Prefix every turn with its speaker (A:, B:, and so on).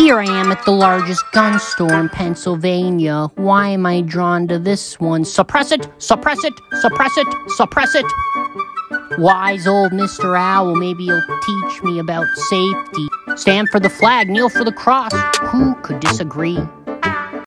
A: Here I am at the largest gun store in Pennsylvania. Why am I drawn to this one? Suppress it, suppress it, suppress it, suppress it. Wise old Mr. Owl, maybe he'll teach me about safety. Stand for the flag, kneel for the cross. Who could disagree?